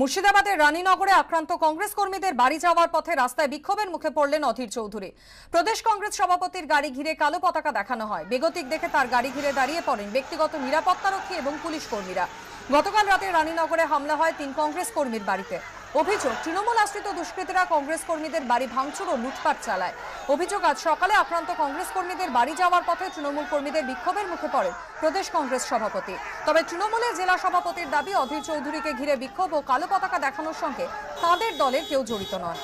মুর্শিদাবাদের রানীনগরে আক্রান্ত কংগ্রেস কর্মীদের বাড়ি যাওয়ার পথে রাস্তায় বিক্ষোভের মুখে পড়লেন অধীর চৌধুরী। প্রদেশ কংগ্রেস সভাপতির গাড়ি ঘিরে কালো পতাকা দেখানো হয়। বেগতিক দেখে তার গাড়ি ঘিরে দাঁড়িয়ে পড়েন ব্যক্তিগত নিরাপত্তারক্ষী এবং পুলিশ কর্মীরা। গতকাল রাতে রানীনগরে হামলা হয় তিন কংগ্রেস কর্মীর বাড়িতে। অভিযোগ, তৃণমূল আশ্রিত দুষ্কৃতীরা কংগ্রেস কর্মীদের বাড়ি ভাঙচুর ও লুটপাট চালায়। অভিযোগ, আজ সকালে আক্রান্ত কংগ্রেস কর্মীদের বাড়ি যাওয়ার পথে তৃণমূল কর্মীদের বিক্ষোভের মুখে পড়েন প্রদেশ কংগ্রেস সভাপতি। তবে তৃণমূলের জেলা সভাপতির দাবি, অধীর চৌধুরীকে ঘিরে বিক্ষোভ ও কালো পতাকা দেখানোর সঙ্গে তাঁদের দলের কেউ জড়িত নয়।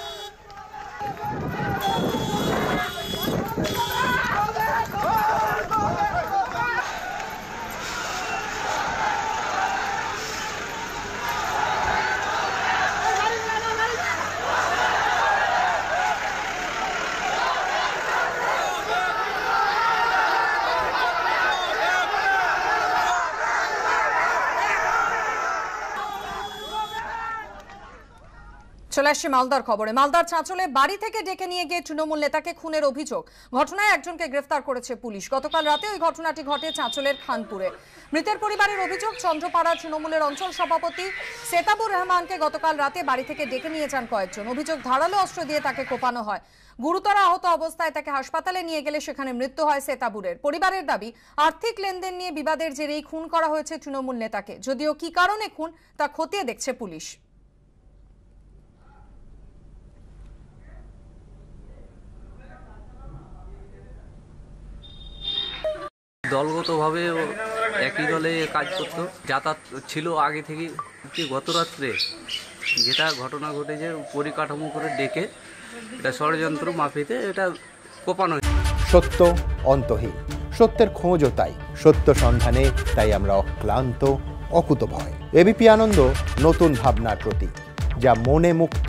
চলে আসছি মালদার খবরে। মালদার চাঁচলে বাড়ি থেকে ডেকে নিয়ে গিয়ে তৃণমূল নেতাকে খুনের অভিযোগ। ঘটনায় একজনকে গ্রেফতার করেছে পুলিশ। গতকাল রাতে ওই ঘটনাটি ঘটে চাঁচলের খানপুরে। মৃতের পরিবারের অভিযোগ, চন্দ্রপাড়া তৃণমূলের অঞ্চল সভাপতি সেতাবুর রহমানকে গতকাল রাতে বাড়ি থেকে ডেকে নিয়ে যান কয়েকজন। অভিযোগ, ধারালো অস্ত্র দিয়ে তাকে কোপানো হয়। গুরুতর আহত অবস্থায় তাকে হাসপাতালে নিয়ে গেলে সেখানে মৃত্যু হয় সেতাবুরের। পরিবারের দাবি, আর্থিক লেনদেন নিয়ে বিবাদের জেরেই খুন করা হয়েছে তৃণমূল নেতাকে। যদিও কি কারণে খুন, তা খতিয়ে দেখছে পুলিশ। দলগতভাবে একই দলে কাজ করতো। যাতায়াত ছিল আগে থেকে গত রাত্রে যেটা ঘটনা ঘটেছে, পরিকাঠামো করে ডেকে এটা ষড়যন্ত্র মাফিতে এটা কোপানো সত্য অন্তহীন, সত্যের খোঁজও তাই। সত্য সন্ধানে তাই আমরা অক্লান্ত, অকুতভয়। এবিপি আনন্দ, নতুন ভাবনার প্রতীক, যা মনে মুক্ত